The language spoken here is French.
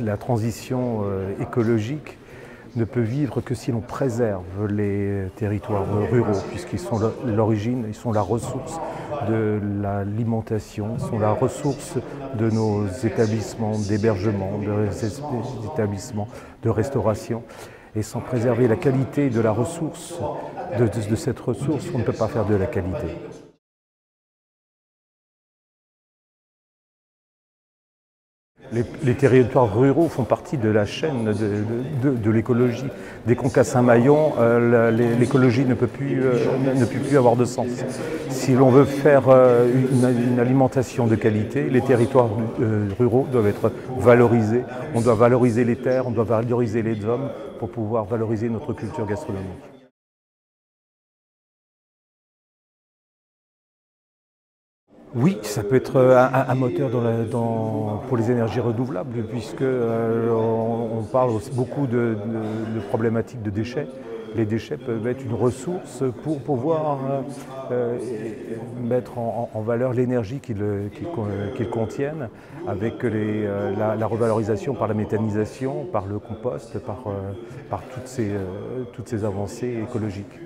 la transition euh, écologique ne peut vivre que si l'on préserve les territoires ruraux, puisqu'ils sont l'origine, ils sont la ressource de l'alimentation, sont la ressource de nos établissements d'hébergement, de établissements de restauration. Et sans préserver la qualité de la ressource, de cette ressource, on ne peut pas faire de la qualité. Les, territoires ruraux font partie de la chaîne de, l'écologie. Dès qu'on casse un maillon, euh, l'écologie ne, peut plus, euh, ne peut plus avoir de sens. Si l'on veut faire euh, une, alimentation de qualité, les territoires ruraux doivent être valorisés. On doit valoriser les terres, on doit valoriser les hommes pour pouvoir valoriser notre culture gastronomique. Oui, ça peut être euh, un, moteur pour les énergies renouvelables, puisque euh, on, parle beaucoup de, problématiques de déchets. Les déchets peuvent être une ressource pour pouvoir euh, mettre en, valeur l'énergie qu'ils contiennent, avec la, revalorisation par la méthanisation, par le compost, par, toutes ces avancées écologiques.